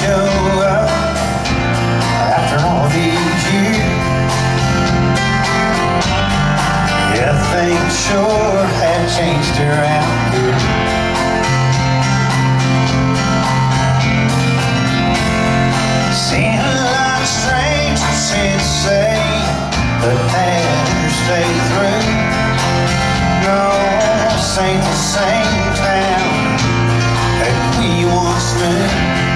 show up after all these years. Yeah, things sure have changed around here. Seen a lot of strange since insane, but never stay through. No, this ain't the same town that we once knew.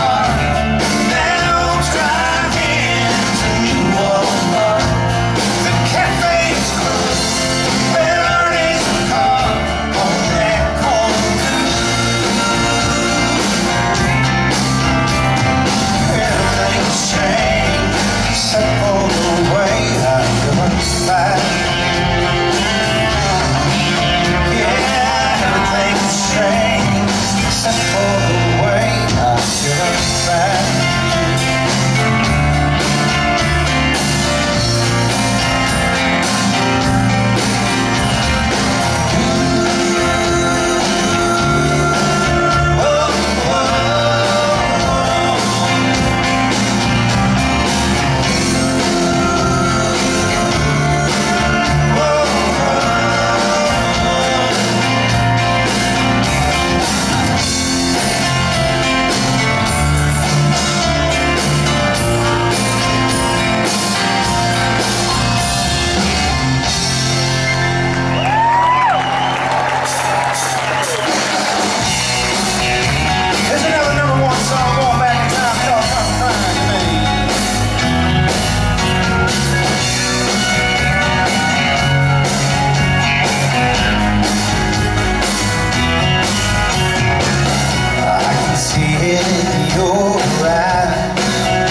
Inside.